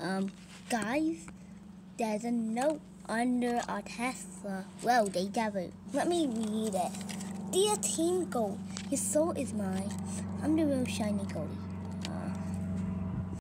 Um, guys, there's a note under our Tesla. Well, they devil. Let me read it. Dear Team Gold, your soul is mine. I'm the real shiny goldie.